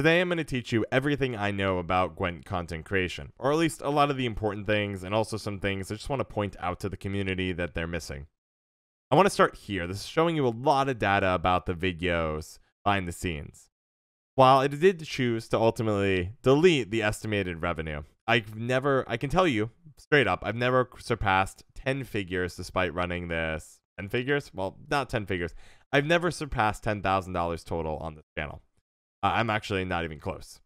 Today I'm going to teach you everything I know about Gwent content creation, or at least a lot of the important things and also some things I just want to point out to the community that they're missing. I want to start here. This is showing you a lot of data about the videos behind the scenes. While it did choose to ultimately delete the estimated revenue, I've never, I can tell you straight up, I've never surpassed 10 figures despite running this. 10 figures? Well, not 10 figures. I've never surpassed $10,000 total on this channel. I'm actually not even close.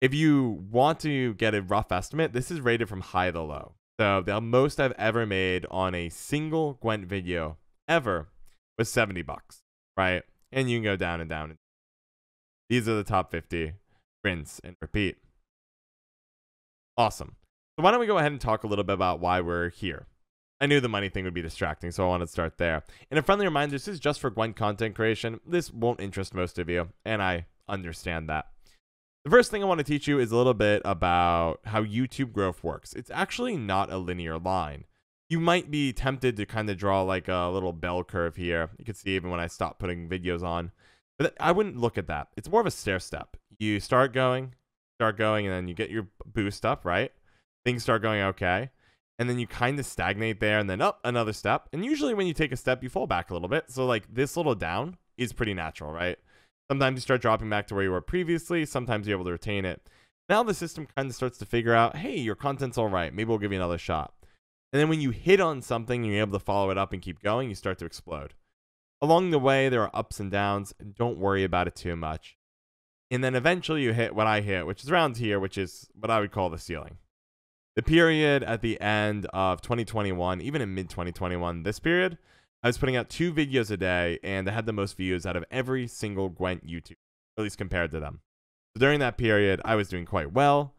If you want to get a rough estimate, this is rated from high to low. So the most I've ever made on a single Gwent video ever was 70 bucks, right? And you can go down and down. These are the top 50. Rinse and repeat. Awesome. So why don't we go ahead and talk a little bit about why we're here. I knew the money thing would be distracting, so I wanted to start there. And a friendly reminder, this is just for Gwent content creation. This won't interest most of you, and I understand that. The first thing I want to teach you is a little bit about how YouTube growth works. It's actually not a linear line. You might be tempted to kind of draw like a little bell curve here. You can see even when I stop putting videos on. But I wouldn't look at that. It's more of a stair step. You start going, start going, and then you get your boost up, right? Things start going okay. And then you kind of stagnate there and then up another step. And usually when you take a step, you fall back a little bit. So like this little down is pretty natural, right? Sometimes you start dropping back to where you were previously. Sometimes you're able to retain it. Now the system kind of starts to figure out, hey, your content's all right. Maybe we'll give you another shot. And then when you hit on something you're able to follow it up and keep going, you start to explode. Along the way, there are ups and downs. Don't worry about it too much. And then eventually you hit what I hit, which is around here, which is what I would call the ceiling. The period at the end of 2021, even in mid 2021, this period, I was putting out two videos a day, and I had the most views out of every single Gwent YouTube, at least compared to them. So during that period, I was doing quite well,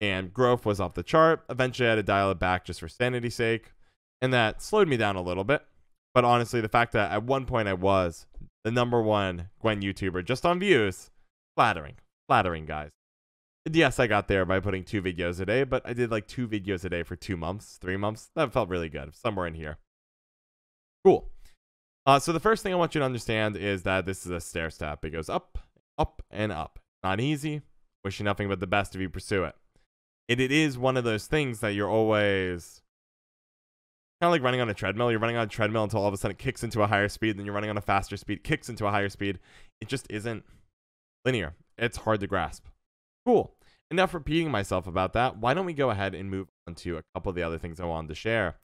and growth was off the chart. Eventually, I had to dial it back just for sanity's sake, and that slowed me down a little bit. But honestly, the fact that at one point I was the number one Gwent YouTuber just on views, flattering, flattering, guys. And yes, I got there by putting two videos a day, but I did like two videos a day for two months, three months. That felt really good, somewhere in here. Cool. Uh, so the first thing I want you to understand is that this is a stair step. It goes up, up, and up. Not easy. Wish you nothing but the best if you pursue it. And it is one of those things that you're always kind of like running on a treadmill. You're running on a treadmill until all of a sudden it kicks into a higher speed, then you're running on a faster speed, kicks into a higher speed. It just isn't linear. It's hard to grasp. Cool. Enough repeating myself about that. Why don't we go ahead and move on to a couple of the other things I wanted to share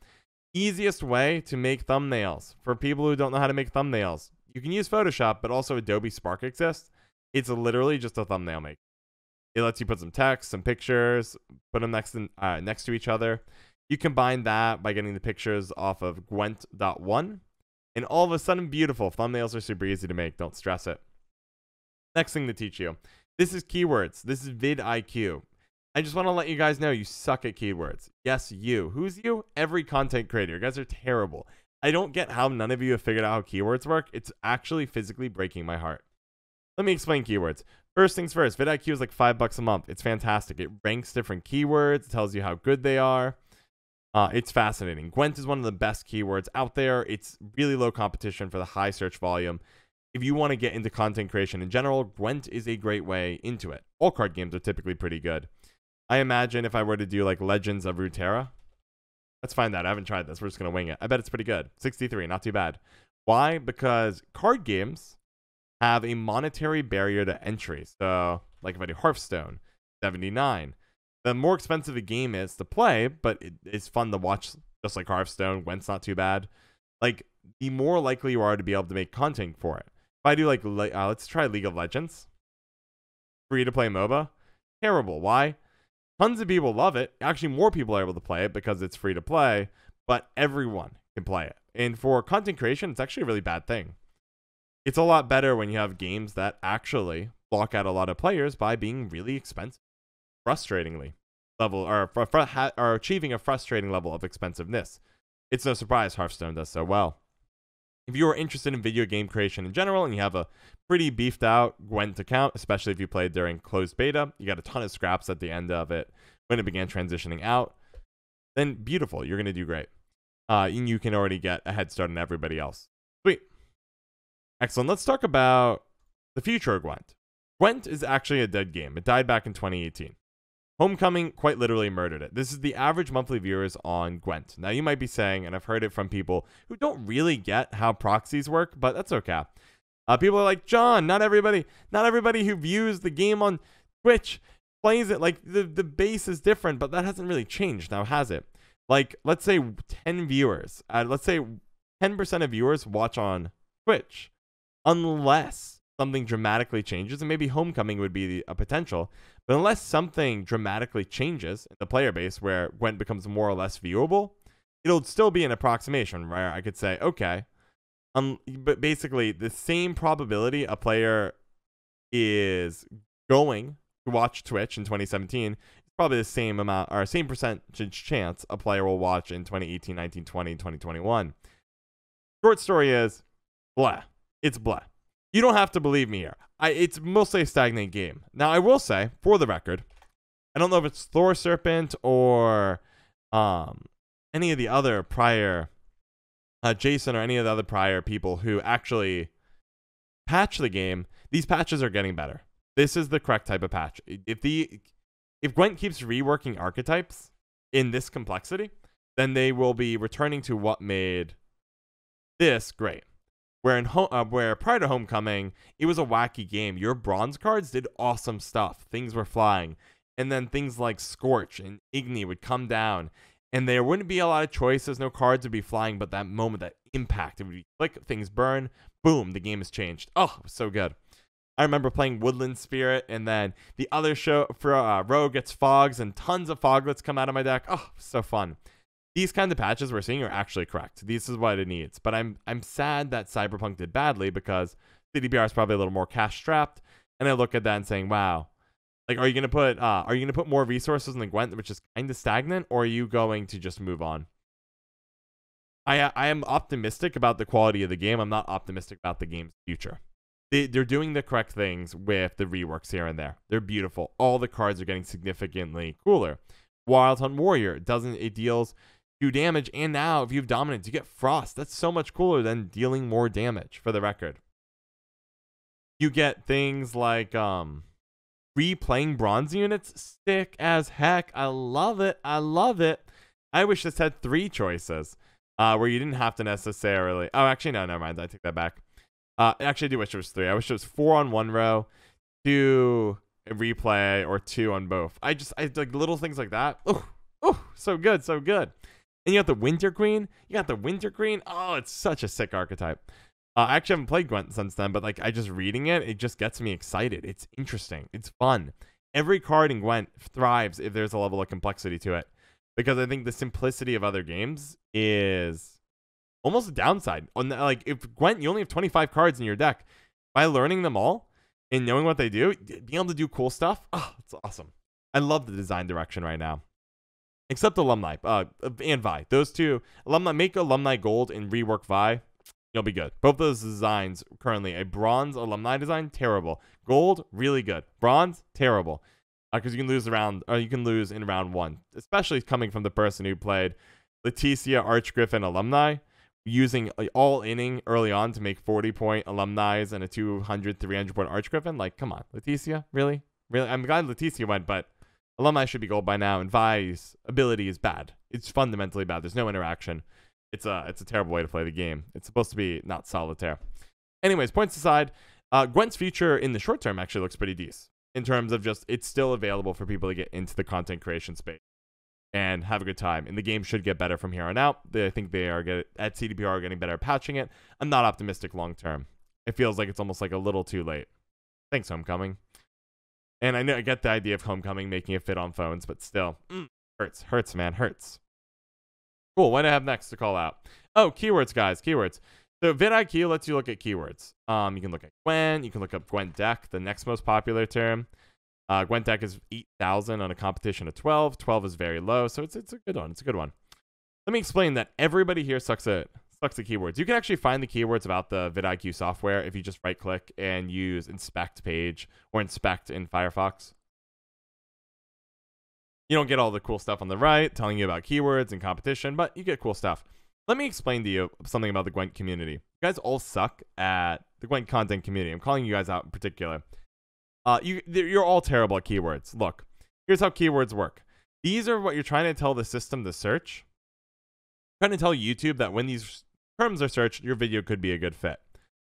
easiest way to make thumbnails for people who don't know how to make thumbnails. You can use Photoshop, but also Adobe Spark exists. It's literally just a thumbnail make. It lets you put some text, some pictures, put them next in, uh, next to each other. You combine that by getting the pictures off of Gwent.one, and all of a sudden, beautiful. Thumbnails are super easy to make. Don't stress it. Next thing to teach you. This is keywords. This is vidIQ. I just want to let you guys know you suck at keywords. Yes, you. Who's you? Every content creator. You guys are terrible. I don't get how none of you have figured out how keywords work. It's actually physically breaking my heart. Let me explain keywords. First things first, vidIQ is like five bucks a month. It's fantastic. It ranks different keywords, tells you how good they are. Uh, it's fascinating. Gwent is one of the best keywords out there. It's really low competition for the high search volume. If you want to get into content creation in general, Gwent is a great way into it. All card games are typically pretty good. I imagine if I were to do like Legends of Runeterra, let's find out. I haven't tried this. We're just gonna wing it. I bet it's pretty good. 63, not too bad. Why? Because card games have a monetary barrier to entry. So, like if I do Hearthstone, 79. The more expensive a game is to play, but it, it's fun to watch, just like Hearthstone. Gwent's not too bad. Like, the more likely you are to be able to make content for it. If I do like, uh, let's try League of Legends, free to play MOBA, terrible. Why? Tons of people love it. Actually, more people are able to play it because it's free to play, but everyone can play it. And for content creation, it's actually a really bad thing. It's a lot better when you have games that actually block out a lot of players by being really expensive, frustratingly level or, or achieving a frustrating level of expensiveness. It's no surprise Hearthstone does so well. If you are interested in video game creation in general and you have a pretty beefed out Gwent account, especially if you played during closed beta, you got a ton of scraps at the end of it when it began transitioning out, then beautiful, you're going to do great. Uh, and you can already get a head start on everybody else. Sweet. Excellent. Let's talk about the future of Gwent. Gwent is actually a dead game. It died back in 2018. Homecoming quite literally murdered it. This is the average monthly viewers on Gwent. Now, you might be saying, and I've heard it from people who don't really get how proxies work, but that's okay. Uh, people are like, Jon, not everybody, not everybody who views the game on Twitch plays it. Like the, the base is different, but that hasn't really changed now, has it? Like, let's say 10 viewers, uh, let's say 10% of viewers watch on Twitch, unless something dramatically changes, and maybe Homecoming would be a potential. But unless something dramatically changes in the player base where Gwent becomes more or less viewable, it'll still be an approximation where I could say, okay, um, but basically the same probability a player is going to watch Twitch in 2017 is probably the same amount or same percentage chance a player will watch in 2018, 19, 20, 2021. Short story is, blah. It's blah. You don't have to believe me here. I, it's mostly a stagnant game. Now, I will say, for the record, I don't know if it's Thor Serpent or um, any of the other prior uh, Jason or any of the other prior people who actually patch the game. These patches are getting better. This is the correct type of patch. If the if Gwent keeps reworking archetypes in this complexity, then they will be returning to what made this great. Where in uh, where prior to Homecoming, it was a wacky game. Your bronze cards did awesome stuff. Things were flying, and then things like Scorch and Igni would come down, and there wouldn't be a lot of choices. No cards would be flying, but that moment, that impact, it would be click, things burn, boom, the game has changed. Oh, so good. I remember playing Woodland Spirit, and then the other show for uh, row gets fogs, and tons of foglets come out of my deck. Oh, so fun these kinds of patches we're seeing are actually correct. This is what it needs. But I'm I'm sad that Cyberpunk did badly because CDPR is probably a little more cash strapped. And I look at that and saying, wow, like are you gonna put uh are you gonna put more resources in the Gwent, which is kind of stagnant, or are you going to just move on? I I am optimistic about the quality of the game. I'm not optimistic about the game's future. They, they're doing the correct things with the reworks here and there. They're beautiful. All the cards are getting significantly cooler. Wild Hunt Warrior doesn't it deals do damage. And now, if you have dominance, you get frost. That's so much cooler than dealing more damage, for the record. You get things like um, replaying bronze units. Sick as heck. I love it. I love it. I wish this had three choices uh, where you didn't have to necessarily. Oh, actually, no, never mind. I take that back. Uh, actually, I do wish it was three. I wish it was four on one row, two replay, or two on both. I just, I like little things like that. Oh, oh, so good, so good. And you got the Winter Queen. You got the Winter Queen. Oh, it's such a sick archetype. Uh, I actually haven't played Gwent since then, but like I just reading it, it just gets me excited. It's interesting. It's fun. Every card in Gwent thrives if there's a level of complexity to it, because I think the simplicity of other games is almost a downside. On the, like if Gwent, you only have 25 cards in your deck. By learning them all and knowing what they do, being able to do cool stuff, oh, it's awesome. I love the design direction right now except alumni uh, and Vi. Those two alumni make alumni gold and rework Vi. You'll be good. Both those designs currently a bronze alumni design terrible. Gold really good. Bronze terrible because uh, you can lose around or you can lose in round one, especially coming from the person who played Leticia Arch Griffin alumni using all inning early on to make 40 point alumni and a 200 300 point Arch Griffin. Like, come on, Leticia, really, really. I'm glad Leticia went, but Alumni should be gold by now, and Vi's ability is bad. It's fundamentally bad. There's no interaction. It's a it's a terrible way to play the game. It's supposed to be not solitaire. Anyways, points aside, uh, Gwent's future in the short term actually looks pretty decent in terms of just it's still available for people to get into the content creation space and have a good time. And the game should get better from here on out. I think they are get, at CDPR are getting better at patching it. I'm not optimistic long term. It feels like it's almost like a little too late. Thanks, Homecoming. And I know I get the idea of Homecoming making it fit on phones, but still, mm, hurts, hurts, man, hurts. Cool. What do I have next to call out? Oh, keywords, guys, keywords. So vidIQ lets you look at keywords. Um, you can look at Gwent. You can look up Gwent deck, the next most popular term. Uh, Gwent deck is 8,000 on a competition of 12. 12 is very low, so it's it's a good one. It's a good one. Let me explain that everybody here sucks at sucks at keywords. You can actually find the keywords about the vidIQ software if you just right click and use inspect page or inspect in Firefox. You don't get all the cool stuff on the right telling you about keywords and competition, but you get cool stuff. Let me explain to you something about the Gwent community. You guys all suck at the Gwent content community. I'm calling you guys out in particular. Uh, you you're all terrible at keywords. Look, here's how keywords work. These are what you're trying to tell the system to search. Trying to tell YouTube that when these terms are searched, your video could be a good fit.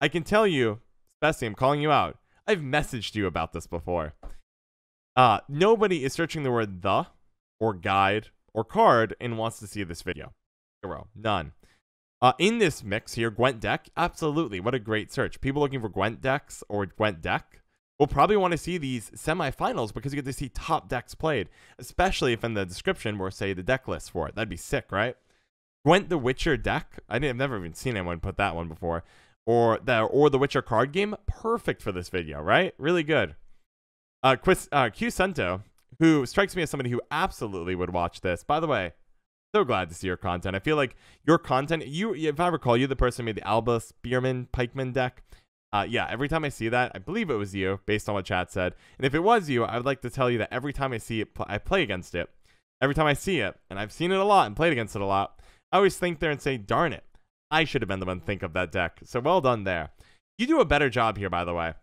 I can tell you, Bessie, I'm calling you out. I've messaged you about this before. Uh, nobody is searching the word the or guide or card and wants to see this video. Zero. None. Uh, in this mix here, Gwent deck, absolutely. What a great search. People looking for Gwent decks or Gwent deck will probably want to see these semifinals because you get to see top decks played, especially if in the description were, say, the deck list for it. That'd be sick, right? Gwent the Witcher deck. I have never even seen anyone put that one before. Or the or the Witcher card game. Perfect for this video, right? Really good. Uh, Quis, uh, Q Sento, who strikes me as somebody who absolutely would watch this. By the way, so glad to see your content. I feel like your content, you, if I recall, you the person who made the Alba Spearman Pikeman deck. Uh, yeah, every time I see that, I believe it was you, based on what chat said. And if it was you, I would like to tell you that every time I see it, I play against it. Every time I see it, and I've seen it a lot and played against it a lot, I always think there and say, darn it, I should have been the one to think of that deck. So well done there. You do a better job here, by the way. I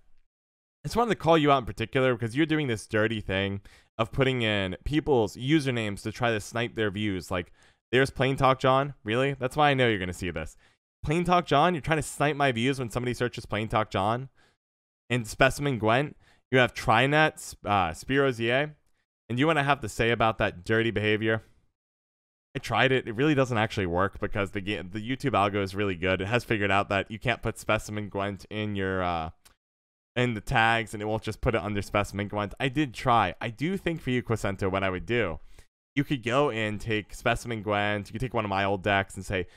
just wanted to call you out in particular because you're doing this dirty thing of putting in people's usernames to try to snipe their views. Like, there's Plain Talk Jon. Really? That's why I know you're going to see this. Plain Talk Jon, you're trying to snipe my views when somebody searches Plain Talk Jon. And Specimen Gwent, you have Trinet, uh, Spirozier. And you want to have to say about that dirty behavior? I tried it. It really doesn't actually work because the game, the YouTube algo is really good. It has figured out that you can't put specimen Gwent in your uh, in the tags, and it won't just put it under specimen Gwent. I did try. I do think for you, Quasento, what I would do, you could go and take specimen Gwent. You could take one of my old decks and say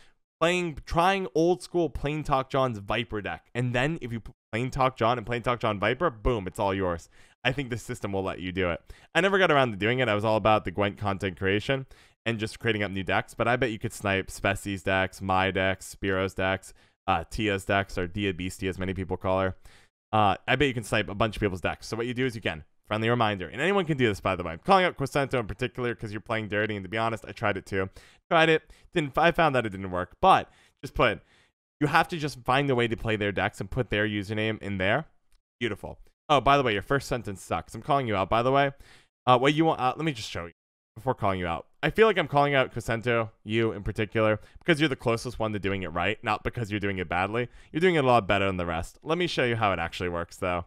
playing, trying old school Plain Talk Jon's Viper deck, and then if you put Plain Talk Jon and Plain Talk Jon Viper, boom, it's all yours. I think the system will let you do it. I never got around to doing it. I was all about the Gwent content creation and just creating up new decks. But I bet you could snipe Spessie's decks, my decks, Spiro's decks, uh, Tia's decks, or Dia Beastie, as many people call her. Uh, I bet you can snipe a bunch of people's decks. So what you do is you can. Friendly reminder. And anyone can do this, by the way. I'm calling out Quasento in particular because you're playing dirty. And to be honest, I tried it too. Tried it. Didn't. I found that it didn't work. But just put. You have to just find a way to play their decks and put their username in there. Beautiful. Oh, by the way, your first sentence sucks. I'm calling you out, by the way. Uh, what you want? Uh, let me just show you before calling you out. I feel like I'm calling out Cosento, you in particular, because you're the closest one to doing it right, not because you're doing it badly. You're doing it a lot better than the rest. Let me show you how it actually works, though.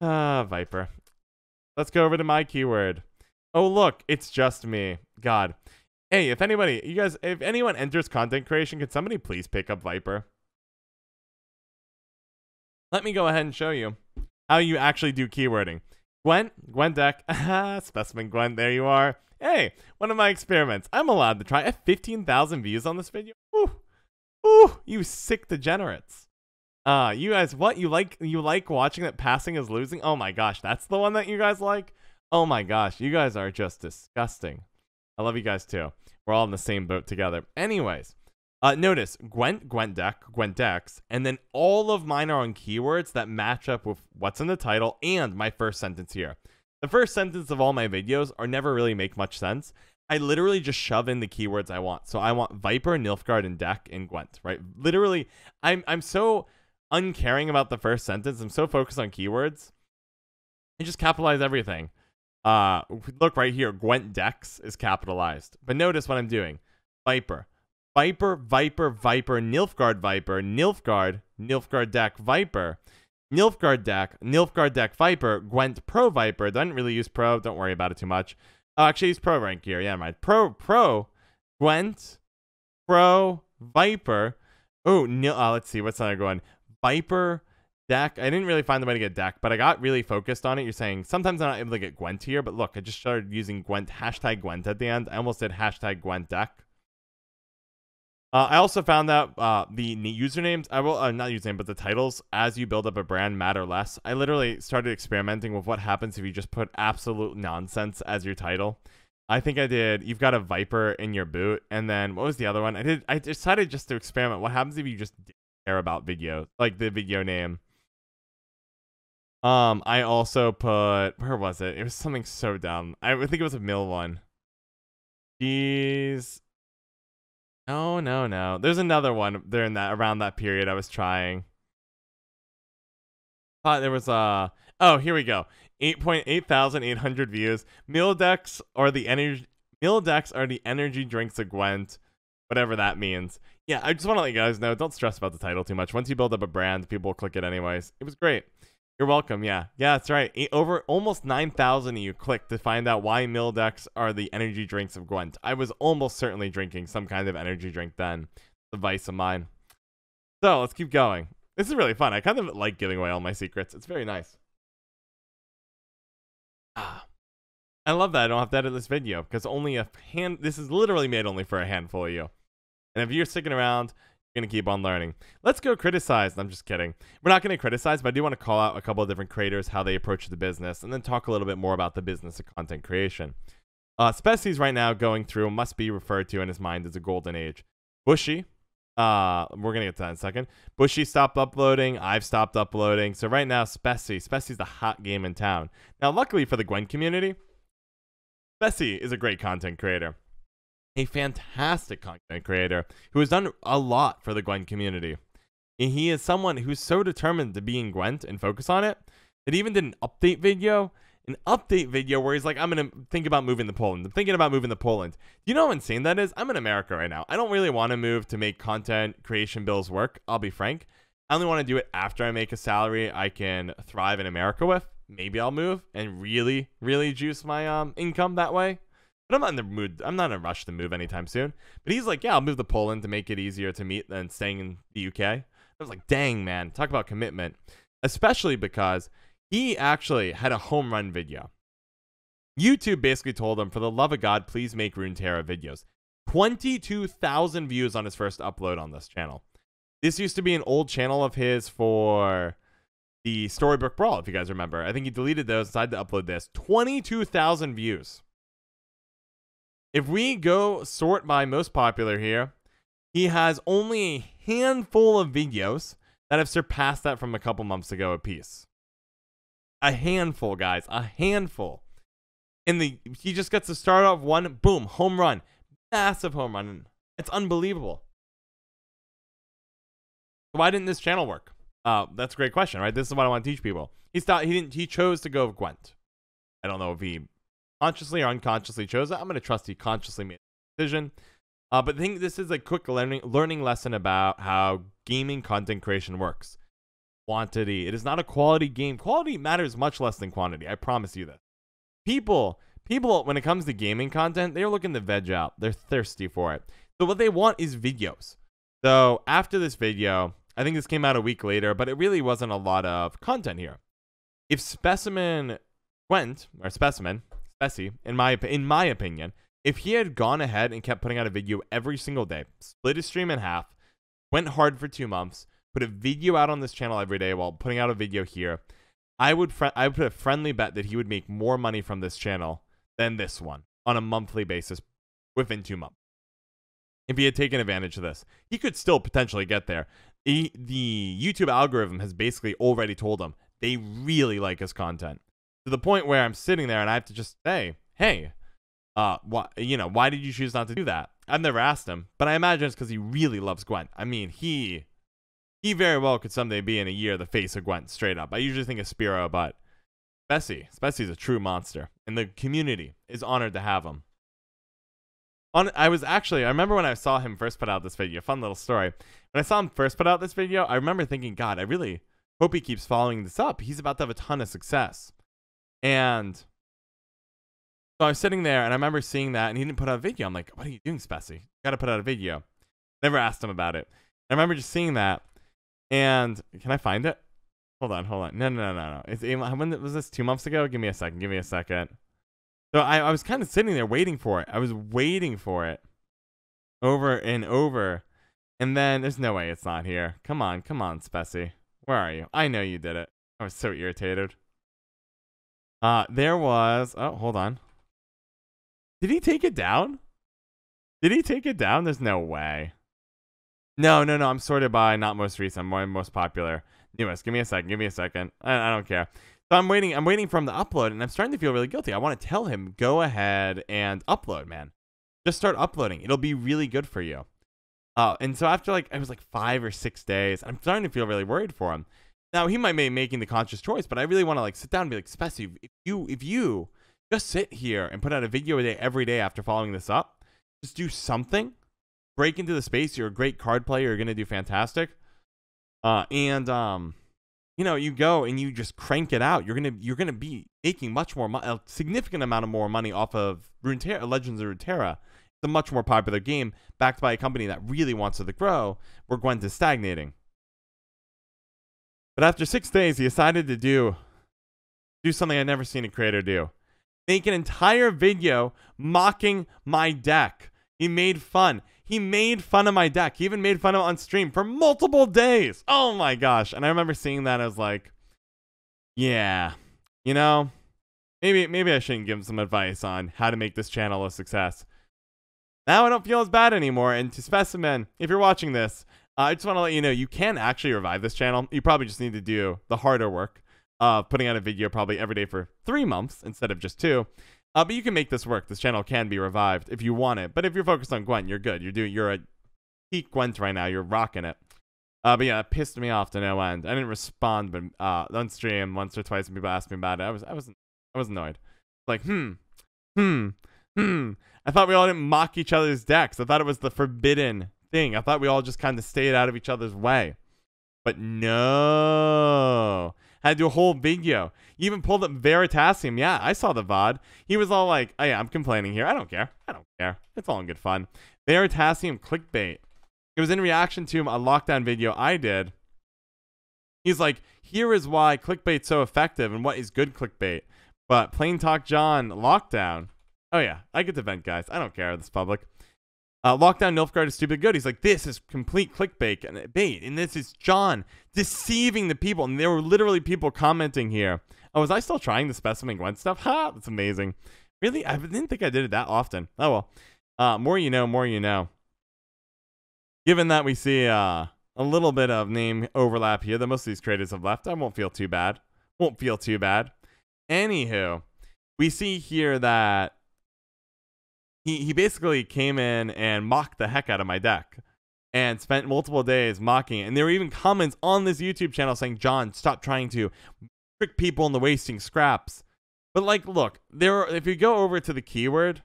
Ah, Viper. Let's go over to my keyword. Oh, look, it's just me. God. Hey, if anybody, you guys, if anyone enters content creation, can somebody please pick up Viper? Let me go ahead and show you how you actually do keywording. Gwent, Gwent deck, specimen Gwent, there you are. Hey, one of my experiments. I'm allowed to try. I have 15,000 views on this video. Ooh, ooh, you sick degenerates. Uh, you guys, what you like? You like watching that passing is losing? Oh my gosh, that's the one that you guys like. Oh my gosh, you guys are just disgusting. I love you guys too. We're all in the same boat together. Anyways, uh, notice Gwent, Gwent deck, Gwent decks, and then all of mine are on keywords that match up with what's in the title and my first sentence here. The first sentence of all my videos are never really make much sense. I literally just shove in the keywords I want. So I want Viper, Nilfgaard, and Deck in Gwent, right? Literally, I'm I'm so uncaring about the first sentence. I'm so focused on keywords. I just capitalize everything. Uh look right here, Gwent Decks is capitalized. But notice what I'm doing. Viper. Viper, Viper, Viper, Nilfgaard, Viper, Nilfgaard, Nilfgaard Deck, Viper. Nilfgaard deck, Nilfgaard deck Viper, Gwent Pro Viper. Doesn't really use Pro. Don't worry about it too much. Oh, actually, use Pro rank here. Yeah, right. Pro, Pro, Gwent, Pro, Viper. Oh, Nil. Uh, let's see. What's another one? Viper deck. I didn't really find the way to get deck, but I got really focused on it. You're saying sometimes I'm not able to get Gwent here, but look, I just started using Gwent, hashtag Gwent at the end. I almost did hashtag Gwent deck. Uh, I also found that uh, the usernames, I will uh, not username, but the titles as you build up a brand matter less. I literally started experimenting with what happens if you just put absolute nonsense as your title. I think I did. You've got a Viper in your boot, and then what was the other one? I did. I decided just to experiment. What happens if you just care about video, like the video name? Um, I also put where was it? It was something so dumb. I think it was a mill one. Jeez. No, no, no. There's another one during that around that period I was trying. Thought there was a Oh, here we go. 8.8,800 views. Mill decks are the energy mill decks are the energy drinks of Gwent, whatever that means. Yeah, I just want to let you guys know, don't stress about the title too much. Once you build up a brand, people will click it anyways. It was great. You're welcome. Yeah, yeah, that's right. Over almost 9,000 of you clicked to find out why decks are the energy drinks of Gwent. I was almost certainly drinking some kind of energy drink then. The vice of mine. So let's keep going. This is really fun. I kind of like giving away all my secrets. It's very nice. Ah. I love that I don't have to edit this video because only a hand. This is literally made only for a handful of you. And if you're sticking around, you're gonna keep on learning. Let's go criticize. I'm just kidding. We're not gonna criticize, but I do want to call out a couple of different creators, how they approach the business, and then talk a little bit more about the business of content creation. Uh, Spessie's right now going through must be referred to in his mind as a golden age. Bushy, uh, we're gonna get to that in a second. Bushy stopped uploading. I've stopped uploading. So right now, Spessie, Spessie's the hot game in town. Now, luckily for the Gwent community, Spessie is a great content creator, a fantastic content creator who has done a lot for the Gwent community. And he is someone who's so determined to be in Gwent and focus on it that he even did an update video an update video where he's like, I'm gonna think about moving to Poland. I'm thinking about moving to Poland. You know how insane that is? I'm in America right now. I don't really want to move to make content creation bills work. I'll be frank. I only want to do it after I make a salary I can thrive in America with. Maybe I'll move and really, really juice my um income that way. But I'm not in the mood. I'm not in a rush to move anytime soon. But he's like, yeah, I'll move to Poland to make it easier to meet than staying in the UK. I was like, dang, man, talk about commitment. Especially because he actually had a home run video. YouTube basically told him, for the love of God, please make Runeterra videos. 22,000 views on his first upload on this channel. This used to be an old channel of his for the Storybook Brawl, if you guys remember. I think he deleted those, decided to upload this. 22,000 views. If we go sort by most popular here, he has only a handful of videos that have surpassed that from a couple months ago apiece. A handful, guys. A handful. And the he just gets to start off one, boom, home run. Massive home run. It's unbelievable. Why didn't this channel work? Uh, that's a great question, right? This is what I want to teach people. He thought he didn't he chose to go with Gwent. I don't know if he consciously or unconsciously chose it. I'm gonna trust he consciously made the decision. Uh, but I think this is a quick learning learning lesson about how gaming content creation works quantity. It is not a quality game. Quality matters much less than quantity. I promise you this. People, people, when it comes to gaming content, they're looking to veg out. They're thirsty for it. So what they want is videos. So after this video, I think this came out a week later, but it really wasn't a lot of content here. If Specimen went, or Specimen, Spessie, in my in my opinion, if he had gone ahead and kept putting out a video every single day, split his stream in half, went hard for two months, put a video out on this channel every day while putting out a video here, I would fr- I would put a friendly bet that he would make more money from this channel than this one on a monthly basis within two months. If he had taken advantage of this, he could still potentially get there. He, the YouTube algorithm has basically already told him they really like his content to the point where I'm sitting there and I have to just say, "Hey, uh, why you know why did you choose not to do that?" I've never asked him, but I imagine it's because he really loves Gwent. I mean, he he very well could someday be in a year the face of Gwent straight up. I usually think of Spiro, but Bessie, Bessie's a true monster, and the community is honored to have him. On, I was actually, I remember when I saw him first put out this video, fun little story. When I saw him first put out this video, I remember thinking, God, I really hope he keeps following this up. He's about to have a ton of success. And so I was sitting there and I remember seeing that and he didn't put out a video. I'm like, what are you doing, Spessy? You gotta put out a video. Never asked him about it. I remember just seeing that and can I find it? Hold on, hold on. No, no, no, no, no. It's, when was this? Two months ago? Give me a second. Give me a second. So I, I was kind of sitting there waiting for it. I was waiting for it over and over. And then there's no way it's not here. Come on, come on, Spessy. Where are you? I know you did it. I was so irritated. Uh, there was. Oh, hold on. Did he take it down? Did he take it down? There's no way. No, no, no. I'm sorted by not most recent. I'm most popular. Newest. Give me a second. Give me a second. I, I don't care. So I'm waiting. I'm waiting for him to upload, and I'm starting to feel really guilty. I want to tell him, go ahead and upload, man. Just start uploading. It'll be really good for you. Uh, and so after like it was like five or six days, I'm starting to feel really worried for him. Now he might be making the conscious choice, but I really want to like sit down and be like, Spessy, if you if you just sit here and put out a video a day every day after following this up, just do something, break into the space. You're a great card player. You're gonna do fantastic. Uh, and um, you know, you go and you just crank it out. You're gonna you're gonna be making much more mo- a significant amount of more money off of Runeterra, Legends of Runeterra. It's a much more popular game backed by a company that really wants it to grow. Where Gwent is stagnating. But after six days, he decided to do do something I'd never seen a creator do. Make an entire video mocking my deck. He made fun. He made fun of my deck. He even made fun of it on stream for multiple days. Oh my gosh. And I remember seeing that. I was like, yeah, you know, maybe maybe I shouldn't give him some advice on how to make this channel a success. Now I don't feel as bad anymore. And to Specimen, if you're watching this, I just want to let you know you can actually revive this channel. You probably just need to do the harder work of putting out a video probably every day for three months instead of just two. Uh, but you can make this work. This channel can be revived if you want it. But if you're focused on Gwent, you're good. You're doing you're a peak Gwent right now. You're rocking it. Uh, but yeah, it pissed me off to no end. I didn't respond, but uh, on stream once or twice, people asked me about it. I was I was I was annoyed. Like hmm, hmm, hmm. I thought we all didn't mock each other's decks. I thought it was the forbidden thing. I thought we all just kind of stayed out of each other's way. But no. Had to do a whole video. You even pulled up Veritasium. Yeah, I saw the VOD. He was all like, oh yeah, I'm complaining here. I don't care. I don't care. It's all in good fun. Veritasium clickbait. It was in reaction to a lockdown video I did. He's like, here is why clickbait's so effective and what is good clickbait. But Plain Talk Jon lockdown. Oh yeah, I get to vent, guys. I don't care. This public. Uh, Lockdown Nilfgaard is stupid good. He's like, this is complete clickbait and bait, and this is Jon deceiving the people. And there were literally people commenting here. Oh, was I still trying the specimen Gwent stuff? Ha, that's amazing. Really, I didn't think I did it that often. Oh well. Uh, more you know, more you know. Given that we see uh, a little bit of name overlap here, that most of these creators have left, I won't feel too bad. Won't feel too bad. Anywho, we see here that he, he basically came in and mocked the heck out of my deck and spent multiple days mocking it. And there were even comments on this YouTube channel saying, Jon, stop trying to trick people into wasting scraps. But like, look, there are, if you go over to the keyword,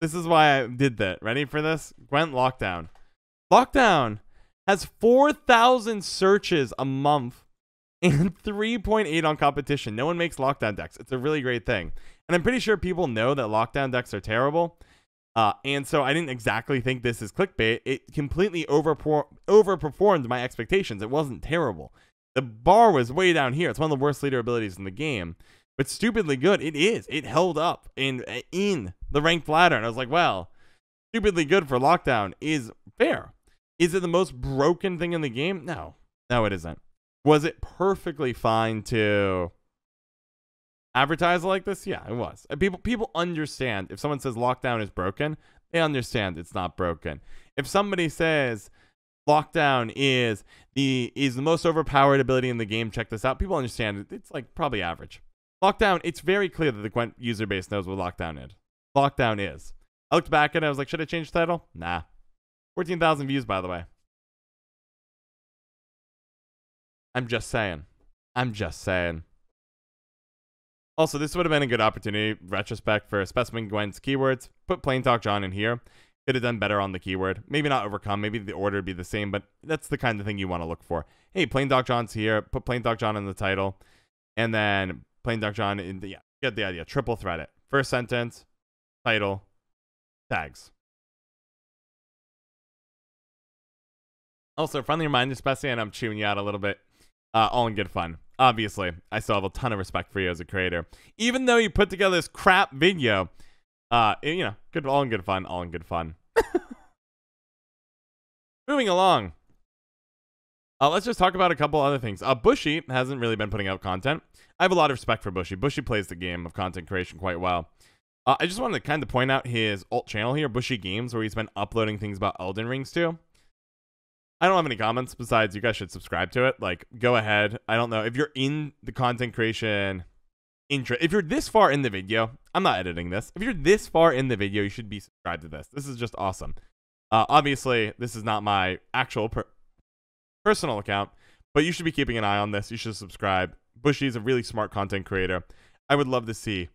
this is why I did that. Ready for this? Gwent Lockdown. Lockdown has 4,000 searches a month and 3.8 on competition. No one makes lockdown decks. It's a really great thing. And I'm pretty sure people know that lockdown decks are terrible. Uh, and so I didn't exactly think this is clickbait. It completely overperformed my expectations. It wasn't terrible. The bar was way down here. It's one of the worst leader abilities in the game, but stupidly good. It is. It held up in in the ranked ladder, and I was like, well, stupidly good for lockdown is fair. Is it the most broken thing in the game? No, no, it isn't. Was it perfectly fine to advertise like this? Yeah, it was. People people understand if someone says lockdown is broken, they understand it's not broken. If somebody says lockdown is the is the most overpowered ability in the game, check this out. People understand it. It's like probably average. Lockdown, it's very clear that the Gwent user base knows what lockdown is. Lockdown is. I looked back it, I was like, should I change the title? Nah. 14,000 views, by the way. I'm just saying. I'm just saying. Also, this would have been a good opportunity, retrospect, for Specimen Gwent's keywords. Put Plain Talk Jon in here. Could have done better on the keyword. Maybe not overcome. Maybe the order would be the same, but that's the kind of thing you want to look for. Hey, Plain Talk Jon's here. Put Plain Talk Jon in the title. And then Plain Talk Jon in the, yeah, get the idea. Triple thread it. First sentence, title, tags. Also, friendly reminder, especially, and I'm chewing you out a little bit, uh, all in good fun obviously, I still have a ton of respect for you as a creator. Even though you put together this crap video, uh, you know, good, all in good fun, all in good fun. Moving along. Uh, let's just talk about a couple other things. Uh, Bushy hasn't really been putting out content. I have a lot of respect for Bushy. Bushy plays the game of content creation quite well. Uh, I just wanted to kind of point out his alt channel here, Bushy Games, where he's been uploading things about Elden Rings too. I don't have any comments besides you guys should subscribe to it. Like, go ahead. I don't know if you're in the content creation intro. If you're this far in the video, I'm not editing this. If you're this far in the video, you should be subscribed to this. This is just awesome. Uh, obviously, this is not my actual per- personal account, But you should be keeping an eye on this. You should subscribe. Bushy is a really smart content creator. I would love to see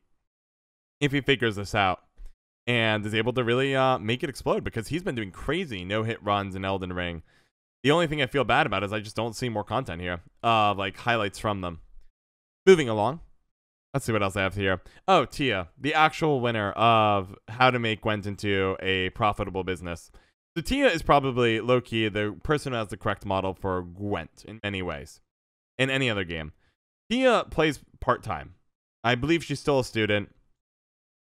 if he figures this out and is able to really uh, make it explode because he's been doing crazy no hit runs in Elden Ring. The only thing I feel bad about is I just don't see more content here, uh, like highlights from them. Moving along, let's see what else I have here. Oh, Tia, the actual winner of how to make Gwent into a profitable business. So Tia is probably low key the person who has the correct model for Gwent in many ways. In any other game, Tia plays part time. I believe she's still a student.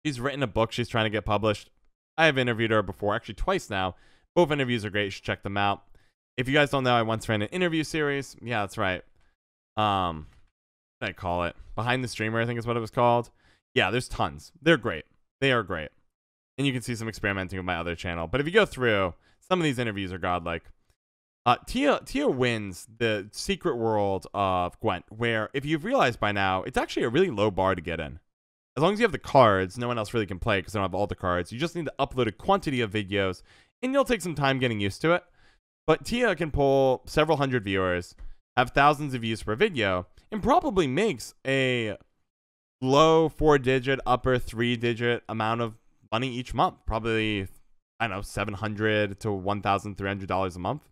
She's written a book she's trying to get published. I have interviewed her before, actually twice now. Both interviews are great. You should check them out. If you guys don't know, I once ran an interview series. Yeah, that's right. Um, I call it behind the streamer. I think is what it was called. Yeah, there's tons. They're great. They are great, and you can see some experimenting with my other channel. But if you go through, some of these interviews are godlike. Uh, Tia Tia wins the secret world of Gwent, where if you've realized by now, it's actually a really low bar to get in. As long as you have the cards, no one else really can play because they don't have all the cards. You just need to upload a quantity of videos, and you'll take some time getting used to it. But Tia can pull several hundred viewers, have thousands of views per video, and probably makes a low four digit, upper three digit amount of money each month. Probably, I don't know, 700 to $1,300 a month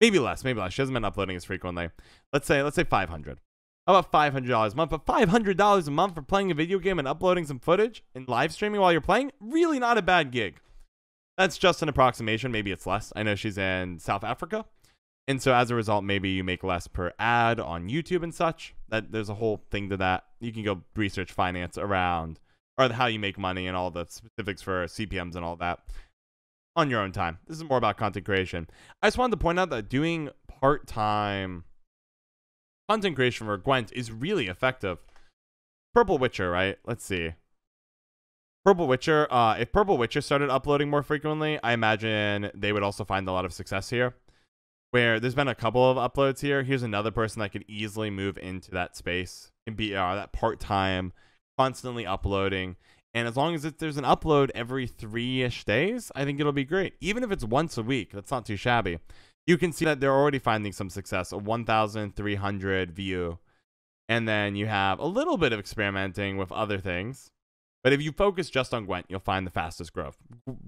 maybe less, maybe less. She hasn't been uploading as frequently. Let's say, let's say 500. How about $500 a month? But $500 a month for playing a video game and uploading some footage and live streaming while you're playing? Really not a bad gig. That's just an approximation. Maybe it's less. I know she's in South Africa. And so as a result, maybe you make less per ad on YouTube and such. That there's a whole thing to that. You can go research finance around or how you make money and all the specifics for CPMs and all that on your own time. This is more about content creation. I just wanted to point out that doing part time content creation for Gwent is really effective. Purple Witcher, right? Let's see. Purple Witcher, uh, if Purple Witcher started uploading more frequently, I imagine they would also find a lot of success here. Where there's been a couple of uploads here. Here's another person that could easily move into that space and be uh, that part time, constantly uploading. And as long as it, there's an upload every three ish days, I think it'll be great. Even if it's once a week, that's not too shabby. You can see that they're already finding some success a 1,300 view. And then you have a little bit of experimenting with other things. But if you focus just on Gwent, you'll find the fastest growth.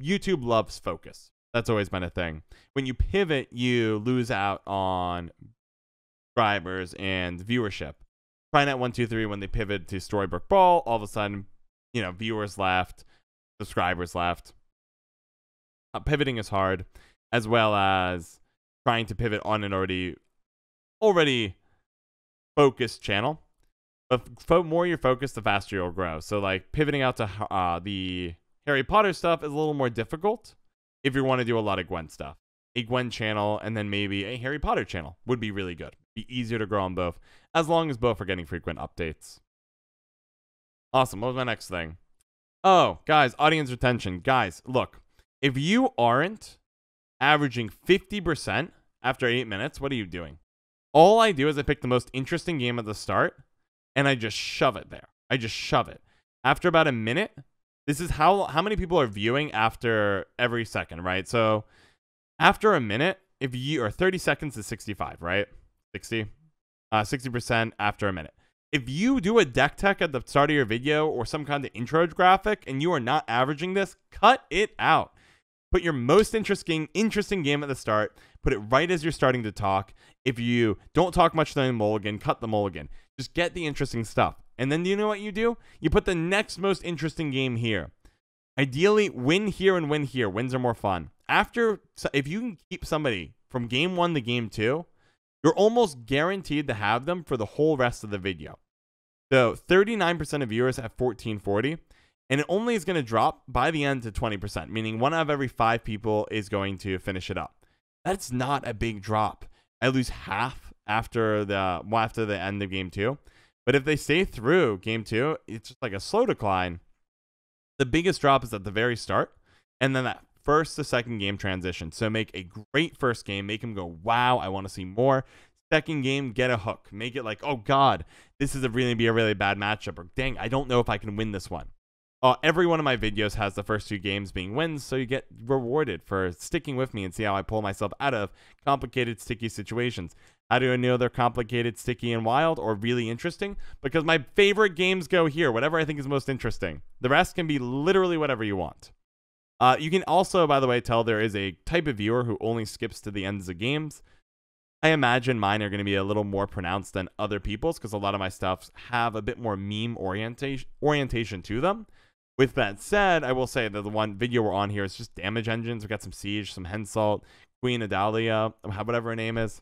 YouTube loves focus. That's always been a thing. When you pivot, you lose out on subscribers and viewership. Finet123, when they pivot to Storybook Brawl, all of a sudden you know, viewers left, subscribers left. Uh, pivoting is hard, as well as trying to pivot on an already already focused channel. The more you're focused, the faster you'll grow. So like pivoting out to uh, the Harry Potter stuff is a little more difficult if you want to do a lot of Gwent stuff. A Gwent channel and then maybe a Harry Potter channel would be really good. Be easier to grow on both, as long as both are getting frequent updates. Awesome. What was my next thing? Oh, guys, audience retention. Guys, look, if you aren't averaging 50% after eight minutes, what are you doing? All I do is I pick the most interesting game at the start and I just shove it there. I just shove it. After about a minute, this is how how many people are viewing after every second, right? So after a minute, if you or 30 seconds is 65, right? 60. Uh, 60% after a minute if you do a deck tech at the start of your video or some kind of intro graphic and you are not averaging this, cut it out. Put your most interesting interesting game at the start. Put it right as you're starting to talk. If you don't talk much during the mulligan, cut the mulligan. Just get the interesting stuff. And then do you know what you do? You put the next most interesting game here. Ideally, win here and win here. Wins are more fun. After, if you can keep somebody from game one to game two, you're almost guaranteed to have them for the whole rest of the video. So 39% of viewers at 1440, and it only is going to drop by the end to 20%, meaning one out of every five people is going to finish it up. That's not a big drop. I lose half after the well, after the end of game two. But if they stay through game two, it's just like a slow decline. The biggest drop is at the very start, and then that first to second game transition. So make a great first game, make them go, wow, I want to see more. Second game, get a hook. Make it like, oh God, this is a really be a really bad matchup, or dang, I don't know if I can win this one. Uh, every one of my videos has the first two games being wins, so you get rewarded for sticking with me and see how I pull myself out of complicated, sticky situations. How do I know they're complicated, sticky, and wild, or really interesting? Because my favorite games go here, whatever I think is most interesting. The rest can be literally whatever you want. Uh, you can also, by the way, tell there is a type of viewer who only skips to the ends of games. I imagine mine are going to be a little more pronounced than other people's because a lot of my stuffs have a bit more meme orientation orientation to them. With that said, I will say that the one video we're on here is just damage engines. We got some siege, some Henselt, Queen Adalia, whatever her name is.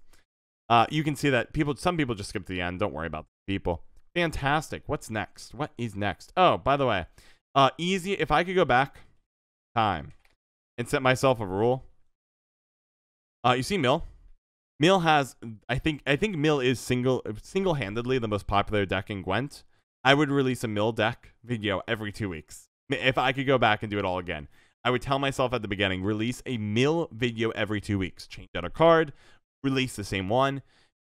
Uh, you can see that people, some people just skip to the end. Don't worry about people. Fantastic. What's next? What is next? Oh, by the way, uh, easy. If I could go back time and set myself a rule. Uh, you see Mill. Mill has, I think, I think Mill is single single handedly the most popular deck in Gwent. I would release a Mill deck video every two weeks if I could go back and do it all again. I would tell myself at the beginning, release a Mill video every two weeks. Change out a card, release the same one.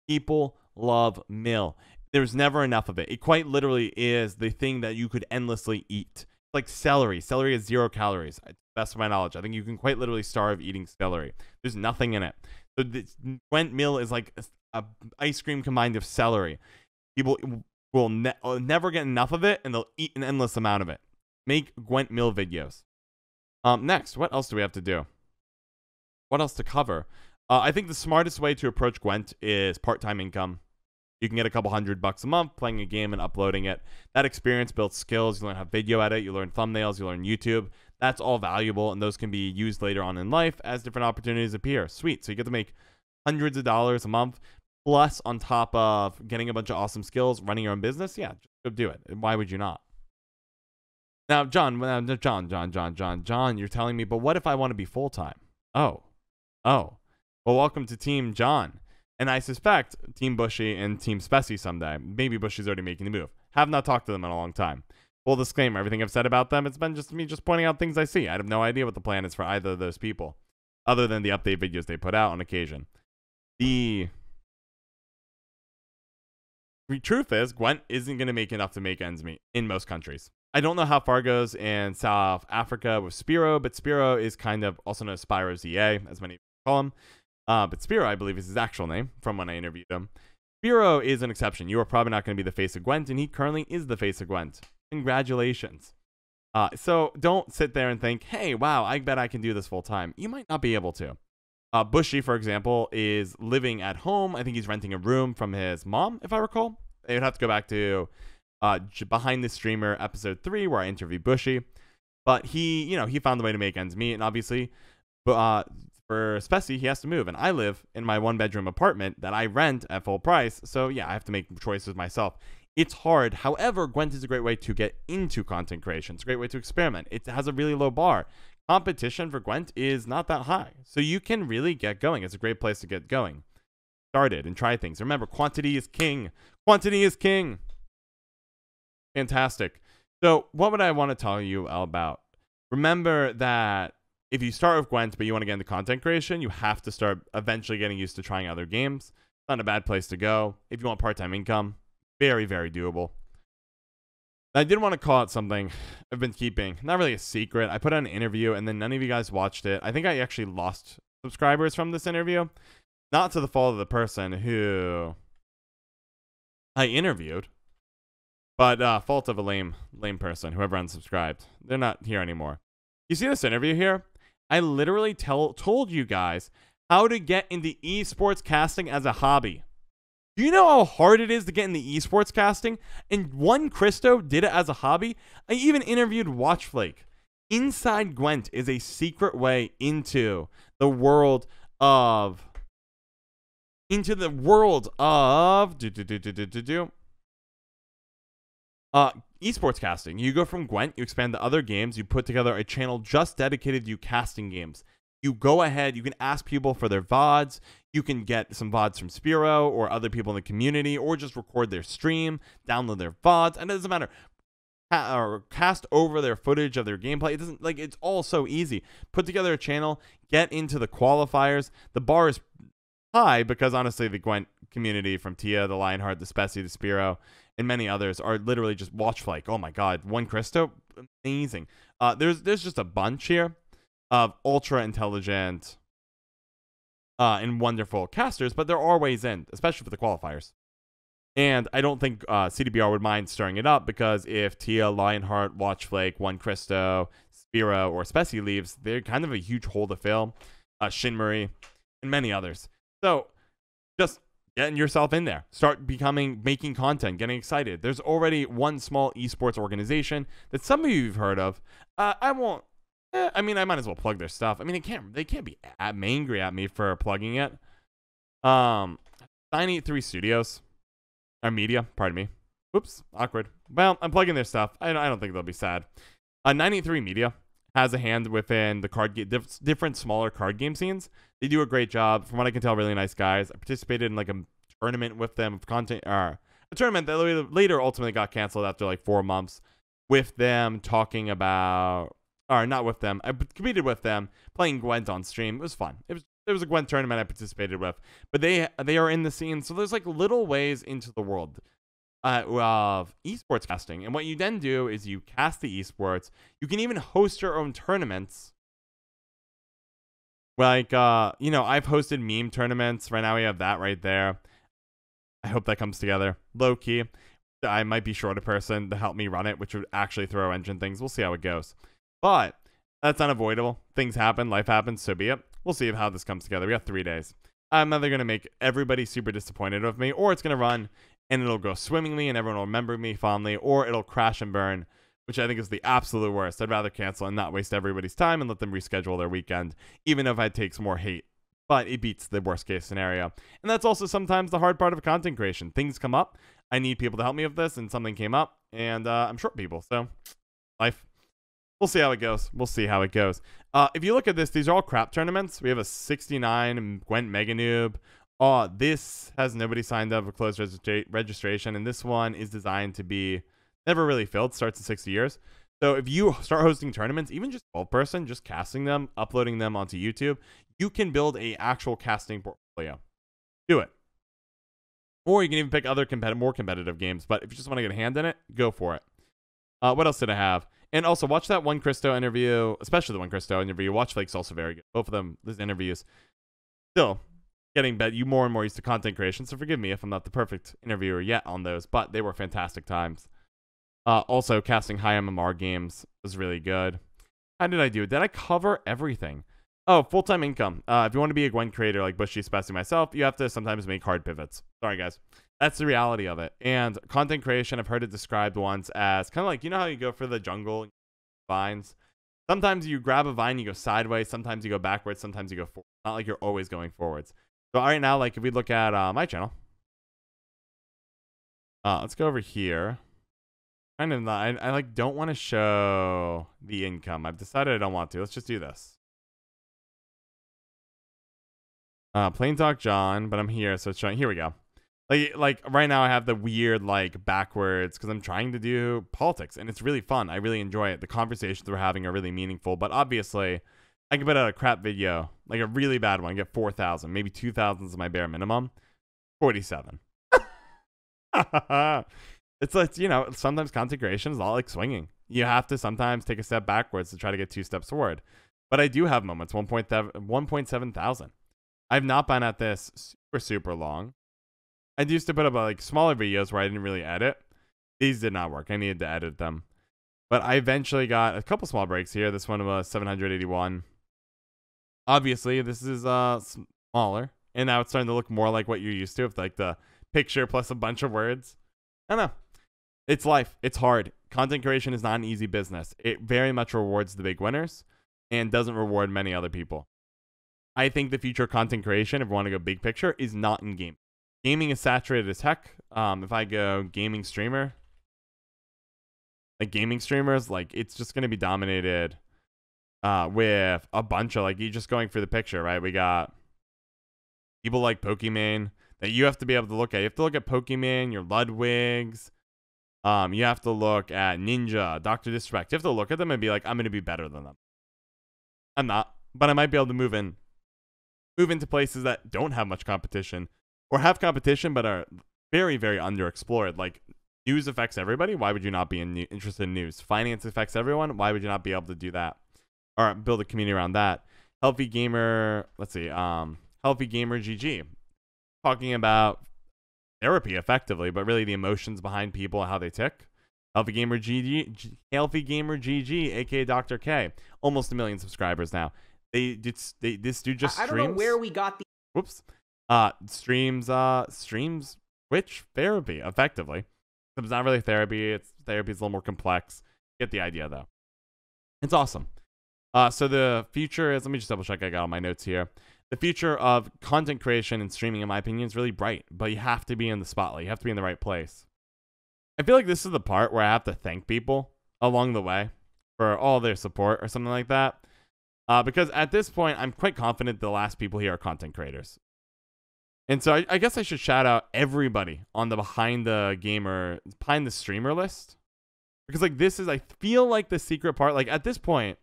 People love Mill. There's never enough of it. It quite literally is the thing that you could endlessly eat like celery. Celery has zero calories. Best of my knowledge, I think you can quite literally starve eating celery. There's nothing in it. So this Gwent meal is like a, a ice cream combined of celery. People will ne- uh, never get enough of it, and they'll eat an endless amount of it. Make Gwent meal videos. Um, next, what else do we have to do? What else to cover? Uh, I think the smartest way to approach Gwent is part-time income. You can get a couple hundred bucks a month playing a game and uploading it. That experience builds skills. You learn how to video edit, you learn thumbnails, you learn YouTube. That's all valuable, and those can be used later on in life as different opportunities appear. Sweet. So you get to make hundreds of dollars a month, plus on top of getting a bunch of awesome skills, running your own business. Yeah, just go do it. Why would you not? Now, Jon, Jon, Jon, Jon, Jon, Jon, you're telling me, but what if I want to be full time? Oh, oh. Well, welcome to Team Jon. And I suspect Team Bushy and Team Spessy someday. Maybe Bushy's already making the move. Have not talked to them in a long time. Full disclaimer, everything I've said about them, it's been just me just pointing out things I see. I have no idea what the plan is for either of those people, other than the update videos they put out on occasion. The truth is, Gwent isn't going to make enough to make ends meet in most countries. I don't know how far goes in South Africa with Spiro, but Spiro is kind of also known as Spyro ZA, as many call him. Uh, but Spiro, I believe, is his actual name from when I interviewed him. Spiro is an exception. You are probably not going to be the face of Gwent, and he currently is the face of Gwent. Congratulations. Uh, so don't sit there and think, hey, wow, I bet I can do this full time. You might not be able to. Uh, Bushy, for example, is living at home. I think he's renting a room from his mom, if I recall. They would have to go back to uh, Behind the Streamer episode three, where I interview Bushy. But he, you know, he found the way to make ends meet, and obviously, but uh, for Spessy, he has to move. And I live in my one bedroom apartment that I rent at full price. So yeah, I have to make choices myself. It's hard. However, Gwent is a great way to get into content creation. It's a great way to experiment. It has a really low bar. Competition for Gwent is not that high. So you can really get going. It's a great place to get going. Started and try things. Remember, quantity is king. Quantity is king. Fantastic. So, what would I want to tell you about? Remember that if you start with Gwent, but you want to get into content creation, you have to start eventually getting used to trying other games. It's not a bad place to go. If you want part time income, very, very doable. I did want to call out something I've been keeping. Not really a secret. I put out an interview and then none of you guys watched it. I think I actually lost subscribers from this interview. Not to the fault of the person who I interviewed, but uh, fault of a lame, lame person, whoever unsubscribed. They're not here anymore. You see this interview here? I literally tell, told you guys how to get into esports casting as a hobby. Do you know how hard it is to get into esports casting? And one Christo did it as a hobby. I even interviewed Watchflake. Inside Gwent is a secret way into the world of into the world of do do do do do do do uh esports casting. You go from Gwent, you expand to other games, you put together a channel just dedicated to you casting games. You go ahead, you can ask people for their VODs, you can get some VODs from Spiro or other people in the community, or just record their stream, download their VODs, and it doesn't matter. or cast over their footage of their gameplay. It doesn't like it's all so easy. Put together a channel, get into the qualifiers. The bar is high because honestly, the Gwent community from Tia, the Lionheart, the Spessy, the Spiro, and many others are literally just watch like, oh my god, one Christo, amazing. Uh, there's there's just a bunch here of ultra intelligent uh, and wonderful casters, but there are ways in, especially for the qualifiers. And I don't think uh, CDPR would mind stirring it up because if Tia, Lionheart, Watchflake, One Cristo, Spiro, or Spessy leaves, they're kind of a huge hole to fill. Uh, Shinmuri, and many others. So just getting yourself in there. Start becoming, making content, getting excited. There's already one small esports organization that some of you have heard of. Uh, I won't. Eh, I mean, I might as well plug their stuff. I mean, they can't. They can't be at, angry at me for plugging it. Um, 983 Studios, our media. Pardon me. Oops, awkward. Well, I'm plugging their stuff. I, I don't think they'll be sad. Uh, 983 Media has a hand within the card game, diff- different smaller card game scenes. They do a great job. From what I can tell, really nice guys. I participated in like a tournament with them of content, or a tournament that later ultimately got canceled after like four months. With them talking about, or not with them, I competed with them playing Gwent on stream. It was fun. It was there was a Gwent tournament I participated with, but they they are in the scene, so there's like little ways into the world uh, of esports casting. And what you then do is you cast the esports. You can even host your own tournaments. Like, uh, you know, I've hosted meme tournaments. Right now, we have that right there. I hope that comes together. Low key. I might be short a person to help me run it, which would actually throw engine things. We'll see how it goes. But that's unavoidable. Things happen, life happens, so be it. We'll see how this comes together. We have three days. I'm either going to make everybody super disappointed with me, or it's going to run and it'll go swimmingly and everyone will remember me fondly, or it'll crash and burn, which I think is the absolute worst. I'd rather cancel and not waste everybody's time and let them reschedule their weekend, even if I take some more hate. But it beats the worst case scenario. And that's also sometimes the hard part of content creation. Things come up. I need people to help me with this, and something came up, and uh, I'm short people. So, life. We'll see how it goes. We'll see how it goes. Uh, if you look at this, these are all crap tournaments. We have a 69 Gwent Mega Noob, Oh, this has nobody signed up for closed registra- registration, and this one is designed to be never really filled. Starts in 60 years. So if you start hosting tournaments, even just 12 person, just casting them, uploading them onto YouTube, you can build a actual casting portfolio. Do it. Or you can even pick other competitive, more competitive games. But if you just want to get a hand in it, go for it. Uh, what else did I have? And also watch that one Cristo interview, especially the one Cristo interview. Watch Flake's also very good. Both of them, these interviews. Still, getting better you more and more used to content creation. So forgive me if I'm not the perfect interviewer yet on those, but they were fantastic times. Uh, also, casting high MMR games was really good. How did I do? It? Did I cover everything? Oh, full time income. Uh, if you want to be a Gwent creator like Bushy, Spessy, myself, you have to sometimes make hard pivots. Sorry, guys. That's the reality of it. And content creation, I've heard it described once as kind of like you know how you go for the jungle vines. Sometimes you grab a vine, you go sideways. Sometimes you go backwards. Sometimes you go forward. Not like you're always going forwards. So right now, like if we look at uh, my channel, uh, let's go over here. Kind of, I, I like don't want to show the income. I've decided I don't want to. Let's just do this. Uh, plain talk Jon, but I'm here, so it's showing. Here we go. Like, like right now, I have the weird like backwards because I'm trying to do politics, and it's really fun. I really enjoy it. The conversations we're having are really meaningful, but obviously I can put out a crap video, like a really bad one, get 4,000. Maybe 2,000 is my bare minimum. 47. it's like, you know, sometimes content creation is all like swinging. You have to sometimes take a step backwards to try to get two steps forward. But I do have moments, 1.7 thousand. I've not been at this super, super long. I used to put up uh, like smaller videos where I didn't really edit. These did not work. I needed to edit them. But I eventually got a couple small breaks here. This one was 781 obviously this is uh smaller and now it's starting to look more like what you're used to with like the picture plus a bunch of words. I don't know it's life. It's hard. Content creation is not an easy business. It very much rewards the big winners and doesn't reward many other people. I think the future of content creation if we want to go big picture is not in game. Gaming is saturated as heck. Um if i go gaming streamer like gaming streamers like it's just going to be dominated uh, with a bunch of like you just going for the picture, right? We got people like Pokimane that you have to be able to look at. You have to look at Pokimane, your Ludwigs. Um, you have to look at Ninja, Doctor Disrespect. You have to look at them and be like, I'm gonna be better than them. I'm not, but I might be able to move in, move into places that don't have much competition, or have competition but are very, very underexplored, like News affects everybody. Why would you not be in interested in news? Finance affects everyone. Why would you not be able to do that or build a community around that? Healthy gamer. Let's see. Um, healthy gamer GG, talking about therapy effectively, but really the emotions behind people and how they tick. Healthy Gamer GG, G, Healthy Gamer GG, aka Dr. K, almost a million subscribers now. They, it's, they this dude just I, I don't know where we got the. Whoops. Uh, streams. Uh, streams Which therapy effectively. It's not really therapy. It's therapy is a little more complex. Get the idea though. It's awesome. Uh, so the future is. Let me just double check. I got all my notes here. The future of content creation and streaming, in my opinion, is really bright. But you have to be in the spotlight. You have to be in the right place. I feel like this is the part where I have to thank people along the way for all their support or something like that. Uh, because at this point, I'm quite confident the last people here are content creators. And so I, I guess I should shout out everybody on the behind the gamer, behind the streamer list. Because like this is, I feel like the secret part. Like at this point,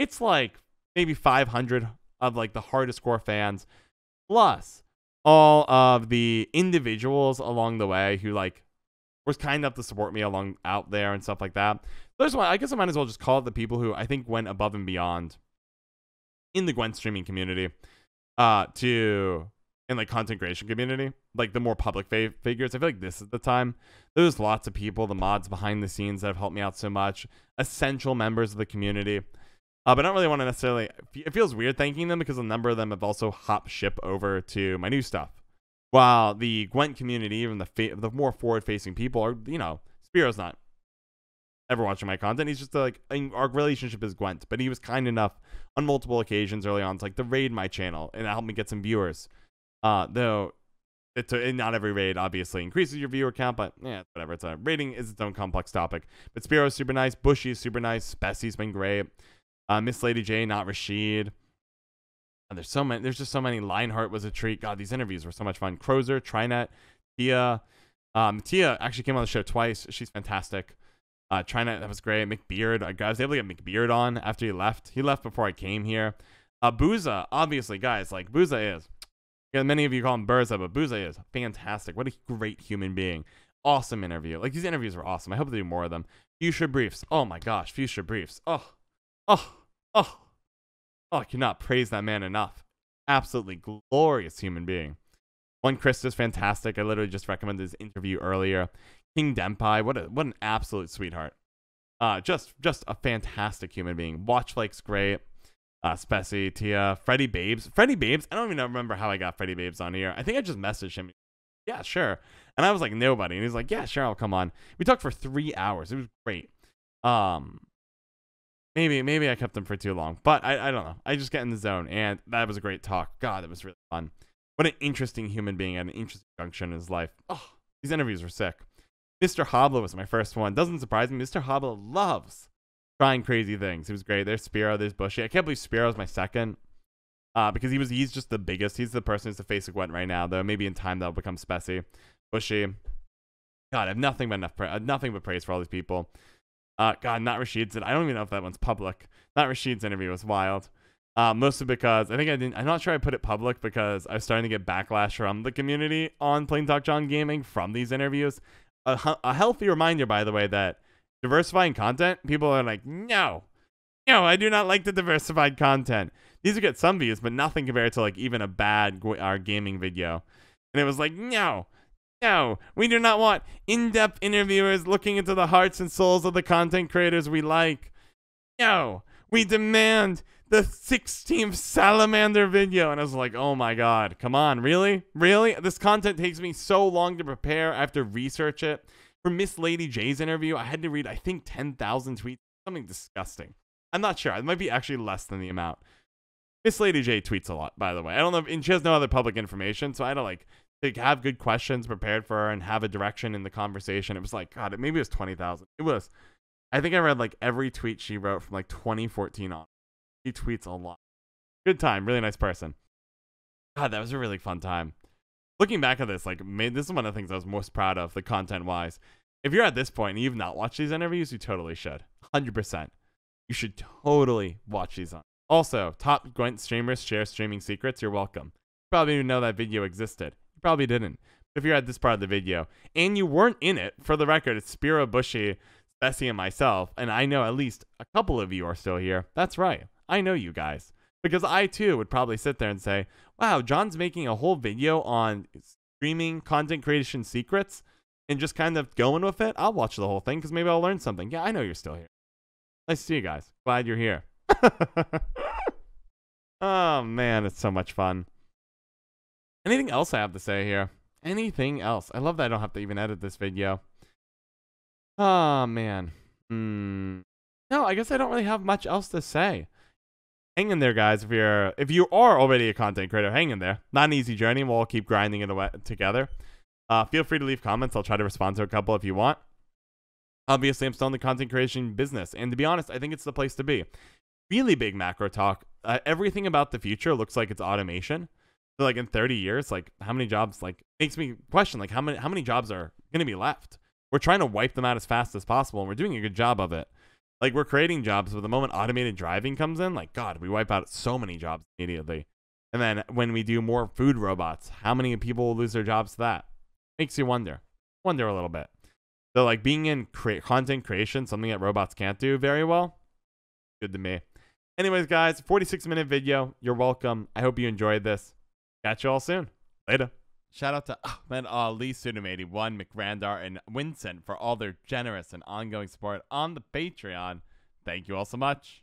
it's like maybe 500 of like the hardest core fans, plus all of the individuals along the way who like was kind enough to support me along out there and stuff like that. There's one. I guess I might as well just call it the people who I think went above and beyond in the Gwent streaming community, uh, to in like content creation community, like the more public fa- figures. I feel like this is the time. There's lots of people, the mods behind the scenes that have helped me out so much, essential members of the community. Uh, but I don't really want to necessarily. It feels weird thanking them because a number of them have also hop ship over to my new stuff. While the Gwent community, even the fa- the more forward facing people, are you know, Spiro's not ever watching my content. He's just uh, like our relationship is Gwent, but he was kind enough on multiple occasions early on to like to raid my channel and help me get some viewers. Uh, though it's a, not every raid obviously increases your viewer count, but yeah, whatever. It's a rating is its own complex topic. But Spiro's super nice, Bushy is super nice, Spessy's been great. Uh, Miss Lady J, not Rashid. And there's so many. There's just so many. Lionheart was a treat. God, these interviews were so much fun. Crozer, Trinet, Tia. Um, Tia actually came on the show twice. She's fantastic. Uh, Trinet, that was great. McBeard, I was able to get McBeard on after he left. He left before I came here. Uh, Booza, obviously, guys, like Booza is. Yeah, many of you call him Burza, but Booza is fantastic. What a great human being. Awesome interview. Like these interviews were awesome. I hope they do more of them. Fuchsia Briefs. Oh my gosh, Fuchsia Briefs. Oh, oh, oh. Oh, I cannot praise that man enough. Absolutely glorious human being. One Chris is fantastic. I literally just recommended his interview earlier. King Denpai, what a what an absolute sweetheart. Uh, just just a fantastic human being. Watch Lake's great. Uh, Spessy, Tia, Freddie Babes. Freddie Babes, I don't even remember how I got Freddie Babes on here. I think I just messaged him. Yeah, sure. And I was like, nobody. And he's like, yeah, sure, I'll come on. We talked for three hours. It was great. Um, maybe maybe I kept them for too long, but I, I don't know. I just get in the zone, and that was a great talk. God, it was really fun. What an interesting human being at an interesting junction in his life. Oh, these interviews were sick. Mr. Hobla was my first one. Doesn't surprise me. Mr. Hobla loves trying crazy things. He was great. There's Spiro. There's Bushy. I can't believe Spiro's my second. Uh, because he was he's just the biggest. He's the person who's the face of Gwent right now, though. Maybe in time that'll become Spessy. Bushy. God, I have nothing but enough pra- nothing but praise for all these people. Uh, God, not Rashid's. I don't even know if that one's public. Not Rashid's interview was wild. Uh, mostly because I think I didn't. I'm not sure I put it public because I was starting to get backlash from the community on Plain Talk Jon Gaming from these interviews. A, a healthy reminder, by the way, that diversifying content, people are like, no, no, I do not like the diversified content. These get some views, but nothing compared to like even a bad our gaming video. And it was like, no, no, we do not want in depth interviewers looking into the hearts and souls of the content creators we like. No, we demand the 16th Salamander video. And I was like, oh my God, come on, really? Really? This content takes me so long to prepare. I have to research it. For Miss Lady J's interview, I had to read, I think, 10,000 tweets. Something disgusting. I'm not sure. It might be actually less than the amount. Miss Lady J tweets a lot, by the way. I don't know, if, and she has no other public information, so I had to like to have good questions prepared for her and have a direction in the conversation. It was like, God, maybe it was 20,000. It was, I think I read like every tweet she wrote from like 2014 on. She tweets a lot. Good time. Really nice person. God, that was a really fun time. Looking back at this, like, made, this is one of the things I was most proud of, the content wise. If you're at this point and you've not watched these interviews, you totally should. 100%. You should totally watch these on. Also, top Gwent streamers share streaming secrets. You're welcome. You probably didn't know that video existed. You probably didn't. if you're at this part of the video and you weren't in it, for the record, it's Spiro Bushy, Spessy, and myself, and I know at least a couple of you are still here. That's right. I know you guys. Because I too would probably sit there and say, wow, Jon's making a whole video on streaming content creation secrets and just kind of going with it. I'll watch the whole thing because maybe I'll learn something. Yeah, I know you're still here. Nice to see you guys. Glad you're here. oh, man, it's so much fun. Anything else I have to say here? Anything else? I love that I don't have to even edit this video. Oh, man. Mm. No, I guess I don't really have much else to say hang in there, guys. If you're if you are already a content creator, hang in there. Not an easy journey. We'll all keep grinding it away together. Uh, feel free to leave comments. I'll try to respond to a couple if you want. Obviously, I'm still in the content creation business, and to be honest, I think it's the place to be. Really big macro talk. Uh, everything about the future looks like it's automation. Like in 30 years, like how many jobs? Like makes me question, like how many how many jobs are going to be left? We're trying to wipe them out as fast as possible, and we're doing a good job of it. Like we're creating jobs, but the moment automated driving comes in, like God, we wipe out so many jobs immediately. And then when we do more food robots, how many people will lose their jobs to that? Makes you wonder. Wonder a little bit. So like being in cre- content creation, something that robots can't do very well, good to me. Anyways, guys, 46 minute video. You're welcome. I hope you enjoyed this. Catch you all soon. Later. Shout out to Ahmed Ali, Sudom81, McRandar, and Vincent for all their generous and ongoing support on the Patreon. Thank you all so much.